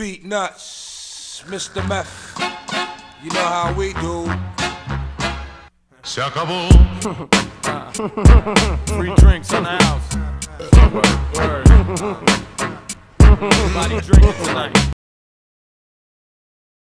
Beat nuts, Mr. Meth. You know how we do. Se acabó. Free drinks in the house. Word, word. Everybody drinking tonight.